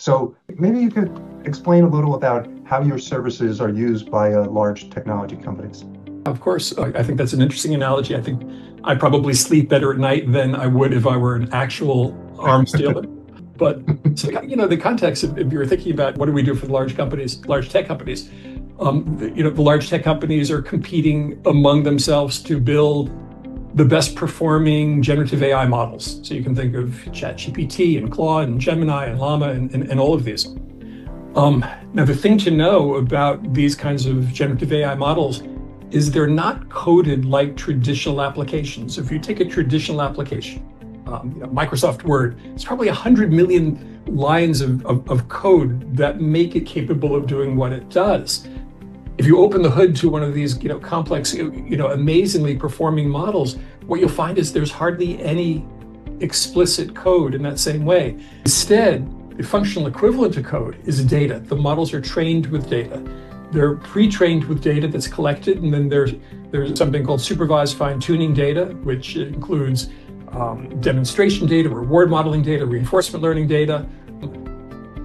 So maybe you could explain a little about how your services are used by uh, large technology companies. Of course, I think that's an interesting analogy. I think I probably sleep better at night than I would if I were an actual arms dealer. but so, you know, the context, if, if you're thinking about what do we do for the large companies, large tech companies, um, you know, the large tech companies are competing among themselves to build the best performing generative AI models. So you can think of ChatGPT and Claude and Gemini and Llama and, and, and all of these. Um, now, the thing to know about these kinds of generative AI models is they're not coded like traditional applications. If you take a traditional application, um, you know, Microsoft Word, it's probably 100 million lines of, of, of code that make it capable of doing what it does if you open the hood to one of these, you know, complex, you know, amazingly performing models, what you'll find is there's hardly any explicit code in that same way. Instead, the functional equivalent to code is data. The models are trained with data. They're pre-trained with data that's collected, and then there's there's something called supervised fine-tuning data, which includes um, demonstration data, reward modeling data, reinforcement learning data.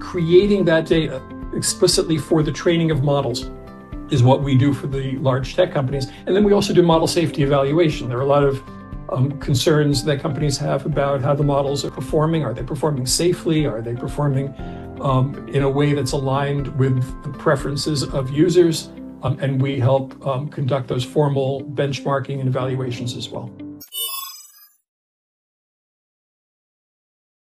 Creating that data explicitly for the training of models is what we do for the large tech companies. And then we also do model safety evaluation. There are a lot of um, concerns that companies have about how the models are performing. Are they performing safely? Are they performing um, in a way that's aligned with the preferences of users? Um, and we help um, conduct those formal benchmarking and evaluations as well.